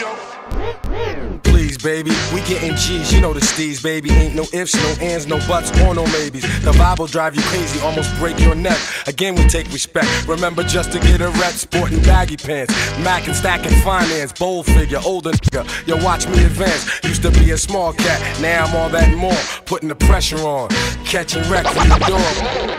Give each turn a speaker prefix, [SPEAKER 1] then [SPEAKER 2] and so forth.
[SPEAKER 1] Show.
[SPEAKER 2] Please, baby, we getting G's, you know the steez, baby. Ain't no ifs, no ands, no buts, or no maybes. The Bible drive you crazy, almost break your neck. Again, we take respect. Remember just to get a rep, sporting baggy pants, Mac and stacking finance, bold figure, older nigga. Yo, watch me advance. Used to be a small cat, now I'm all that and more. Putting the pressure on, catching wreck from the door.